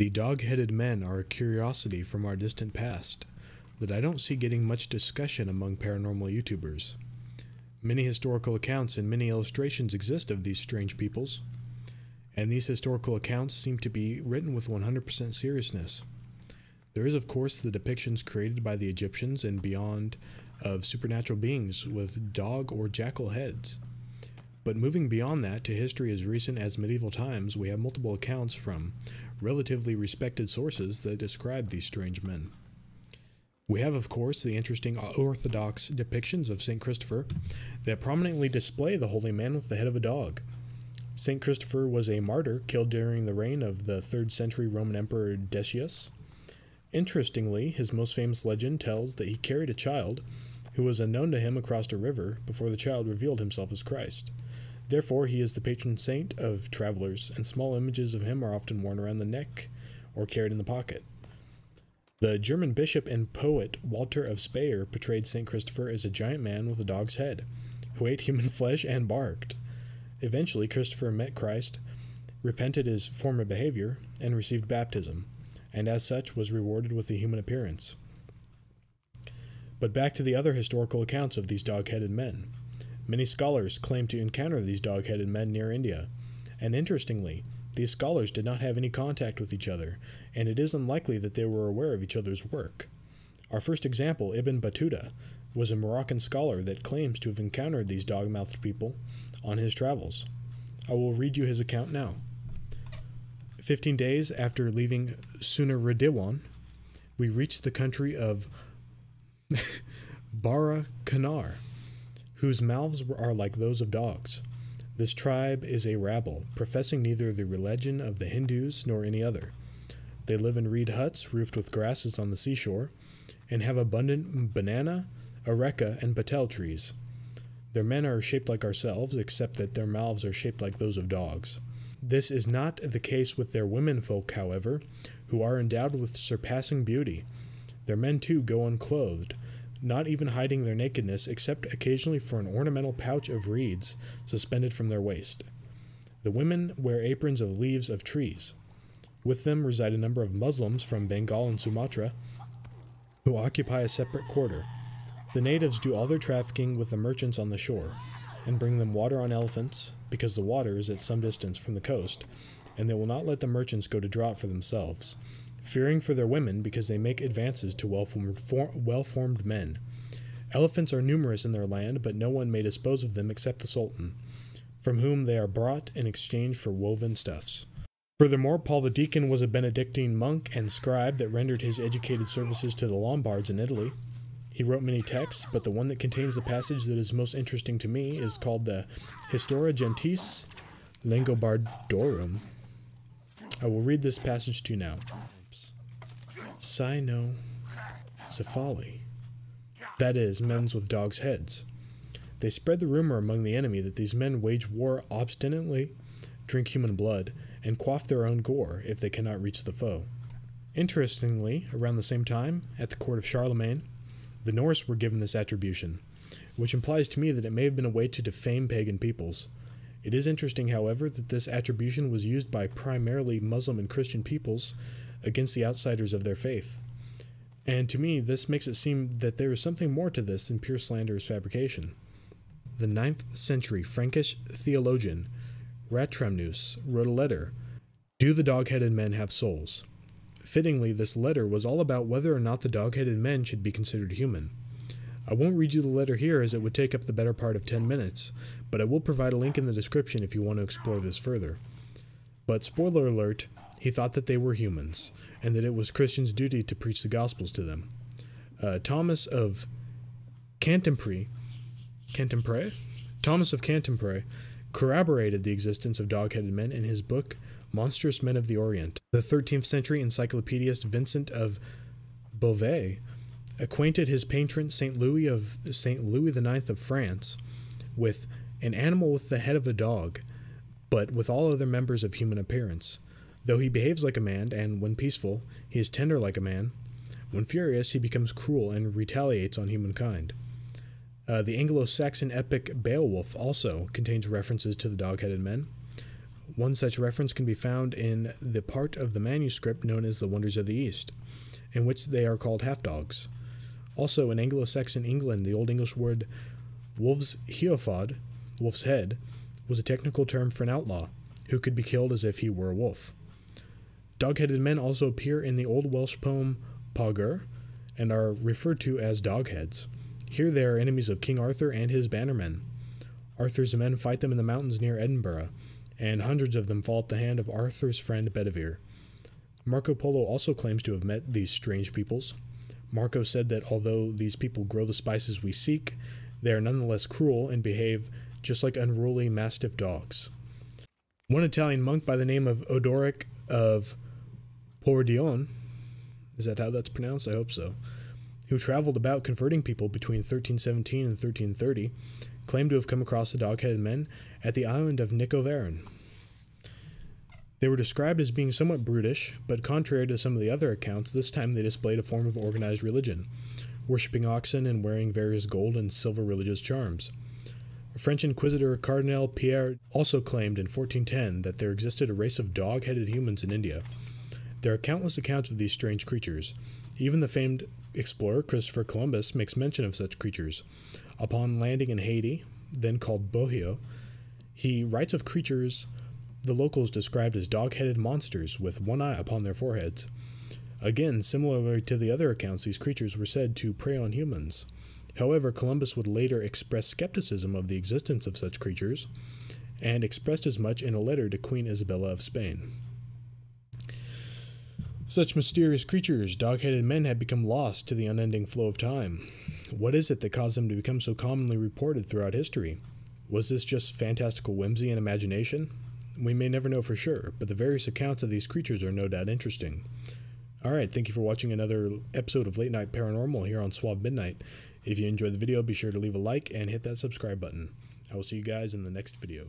The dog headed men are a curiosity from our distant past that I don't see getting much discussion among paranormal YouTubers. Many historical accounts and many illustrations exist of these strange peoples, and these historical accounts seem to be written with 100% seriousness. There is, of course, the depictions created by the Egyptians and beyond of supernatural beings with dog or jackal heads. But moving beyond that to history as recent as medieval times, we have multiple accounts from relatively respected sources that describe these strange men. We have, of course, the interesting Orthodox depictions of St. Christopher that prominently display the holy man with the head of a dog. St. Christopher was a martyr killed during the reign of the 3rd century Roman Emperor Decius. Interestingly, his most famous legend tells that he carried a child who was unknown to him across a river before the child revealed himself as Christ. Therefore, he is the patron saint of travelers, and small images of him are often worn around the neck or carried in the pocket. The German bishop and poet Walter of Speyer portrayed St. Christopher as a giant man with a dog's head, who ate human flesh and barked. Eventually, Christopher met Christ, repented his former behavior, and received baptism, and as such was rewarded with a human appearance. But back to the other historical accounts of these dog headed men. Many scholars claim to encounter these dog headed men near India, and interestingly, these scholars did not have any contact with each other, and it is unlikely that they were aware of each other's work. Our first example, Ibn Battuta, was a Moroccan scholar that claims to have encountered these dog mouthed people on his travels. I will read you his account now. Fifteen days after leaving Sunaradiwan, we reached the country of Bara Kanar, whose mouths are like those of dogs. This tribe is a rabble, professing neither the religion of the Hindus nor any other. They live in reed huts roofed with grasses on the seashore, and have abundant banana, areca, and betel trees. Their men are shaped like ourselves, except that their mouths are shaped like those of dogs. This is not the case with their women folk, however, who are endowed with surpassing beauty. Their men too go unclothed, not even hiding their nakedness except occasionally for an ornamental pouch of reeds suspended from their waist. The women wear aprons of leaves of trees. With them reside a number of Muslims from Bengal and Sumatra who occupy a separate quarter. The natives do all their trafficking with the merchants on the shore and bring them water on elephants because the water is at some distance from the coast, and they will not let the merchants go to draw it for themselves fearing for their women because they make advances to well formed for, well formed men. Elephants are numerous in their land, but no one may dispose of them except the Sultan, from whom they are brought in exchange for woven stuffs. Furthermore, Paul the Deacon was a Benedictine monk and scribe that rendered his educated services to the Lombards in Italy. He wrote many texts, but the one that contains the passage that is most interesting to me is called the Historia Gentis Langobardorum. I will read this passage to you now. Cynocephaly. That is, men with dogs' heads. They spread the rumor among the enemy that these men wage war obstinately, drink human blood, and quaff their own gore if they cannot reach the foe. Interestingly, around the same time, at the court of Charlemagne, the Norse were given this attribution, which implies to me that it may have been a way to defame pagan peoples. It is interesting, however, that this attribution was used by primarily Muslim and Christian peoples against the outsiders of their faith. And to me, this makes it seem that there is something more to this than pure slanderous fabrication. The 9th century Frankish theologian Ratramnus wrote a letter Do the dog headed men have souls? Fittingly, this letter was all about whether or not the dog headed men should be considered human. I won't read you the letter here as it would take up the better part of 10 minutes, but I will provide a link in the description if you want to explore this further. But spoiler alert, he thought that they were humans, and that it was Christians' duty to preach the Gospels to them. Uh, Thomas of Cantimpré, Cantimpré? Thomas of Cantimpré corroborated the existence of dog-headed men in his book Monstrous Men of the Orient. The 13th century encyclopedist Vincent of Beauvais acquainted his patron Saint Louis of Saint Louis IX of France with an animal with the head of a dog, but with all other members of human appearance. Though he behaves like a man, and when peaceful, he is tender like a man, when furious, he becomes cruel and retaliates on humankind. Uh, the Anglo Saxon epic Beowulf also contains references to the dog headed men. One such reference can be found in the part of the manuscript known as the Wonders of the East, in which they are called half dogs. Also, in Anglo Saxon England, the Old English word wolf's heofod, wolf's head, was a technical term for an outlaw who could be killed as if he were a wolf. Dog headed men also appear in the Old Welsh poem Pa Gur and are referred to as dogheads. Here they are enemies of King Arthur and his bannermen. Arthur's men fight them in the mountains near Edinburgh, and hundreds of them fall at the hand of Arthur's friend Bedivere. Marco Polo also claims to have met these strange peoples. Marco said that although these people grow the spices we seek, they are nonetheless cruel and behave just like unruly mastiff dogs. One Italian monk by the name of Odoric of Pordion, is that how that's pronounced? I hope so, who traveled about converting people between 1317 and 1330, claimed to have come across the dog headed men at the island of Nicovaran. They were described as being somewhat brutish, but contrary to some of the other accounts, this time they displayed a form of organized religion, worshipping oxen and wearing various gold and silver religious charms. A French Inquisitor Cardinal Pierre also claimed in 1410 that there existed a race of dog headed humans in India. There are countless accounts of these strange creatures. Even the famed explorer Christopher Columbus makes mention of such creatures. Upon landing in Haiti, then called Bohio, he writes of creatures the locals described as dog headed monsters with one eye upon their foreheads. Again, similarly to the other accounts, these creatures were said to prey on humans. However, Columbus would later express skepticism of the existence of such creatures, and expressed as much in a letter to Queen Isabella of Spain. Such mysterious creatures, dog headed men, had become lost to the unending flow of time. What is it that caused them to become so commonly reported throughout history? Was this just fantastical whimsy and imagination? We may never know for sure, but the various accounts of these creatures are no doubt interesting. Alright, thank you for watching another episode of Late Night Paranormal here on Suave Midnight. If you enjoyed the video, be sure to leave a like and hit that subscribe button. I will see you guys in the next video.